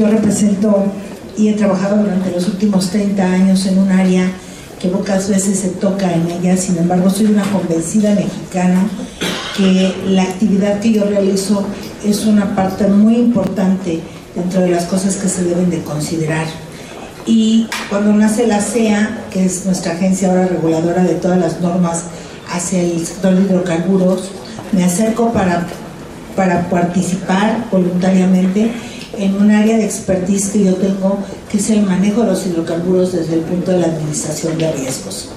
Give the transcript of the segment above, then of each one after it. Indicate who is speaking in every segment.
Speaker 1: yo represento y he trabajado durante los últimos 30 años en un área que pocas veces se toca en ella, sin embargo soy una convencida mexicana que la actividad que yo realizo es una parte muy importante dentro de las cosas que se deben de considerar. Y cuando nace la CEA, que es nuestra agencia ahora reguladora de todas las normas hacia el sector de hidrocarburos, me acerco para, para participar voluntariamente en un área de expertise que yo tengo, que es el manejo de los hidrocarburos desde el punto de la administración de riesgos.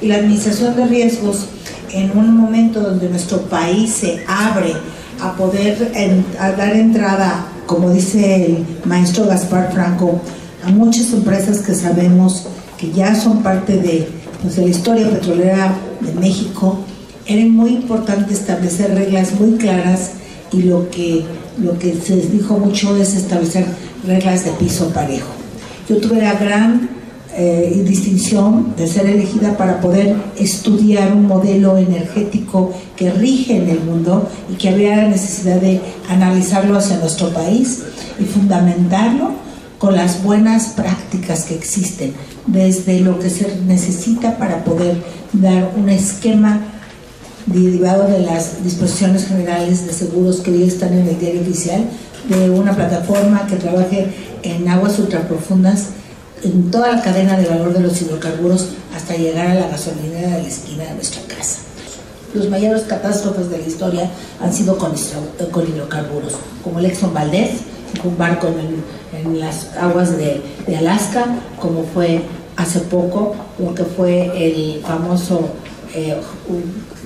Speaker 1: Y la administración de riesgos, en un momento donde nuestro país se abre a poder a dar entrada, como dice el maestro Gaspar Franco, a muchas empresas que sabemos que ya son parte de, pues, de la historia petrolera de México, era muy importante establecer reglas muy claras y lo que lo que se dijo mucho es establecer reglas de piso parejo. Yo tuve la gran eh, distinción de ser elegida para poder estudiar un modelo energético que rige en el mundo y que había la necesidad de analizarlo hacia nuestro país y fundamentarlo con las buenas prácticas que existen, desde lo que se necesita para poder dar un esquema derivado de las disposiciones generales de seguros que hoy están en el diario oficial, de una plataforma que trabaje en aguas ultraprofundas en toda la cadena de valor de los hidrocarburos hasta llegar a la gasolinera de la esquina de nuestra casa. Los mayores catástrofes de la historia han sido con, hidrocarburos, como el Exxon Valdez, un barco en, las aguas de, de Alaska, como fue hace poco, lo que fue el famoso eh,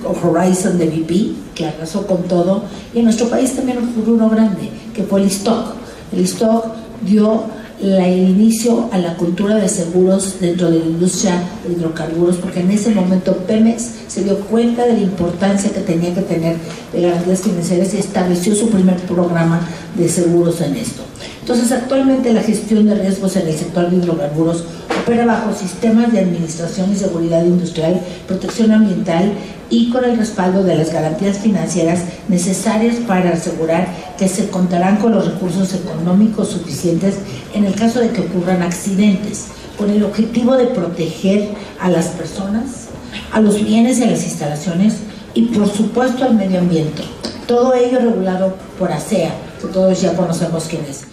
Speaker 1: Horizon de BP, que arrasó con todo, y en nuestro país también ocurrió uno grande, que fue el stock. El stock dio el inicio a la cultura de seguros dentro de la industria de hidrocarburos, porque en ese momento Pemex se dio cuenta de la importancia que tenía que tener de garantías financieras y estableció su primer programa de seguros en esto. Entonces, actualmente la gestión de riesgos en el sector de hidrocarburos opera bajo sistemas de administración y seguridad industrial, protección ambiental y con el respaldo de las garantías financieras necesarias para asegurar que se contarán con los recursos económicos suficientes en el caso de que ocurran accidentes, con el objetivo de proteger a las personas, a los bienes y a las instalaciones y por supuesto al medio ambiente. Todo ello regulado por ASEA, que todos ya conocemos quién es.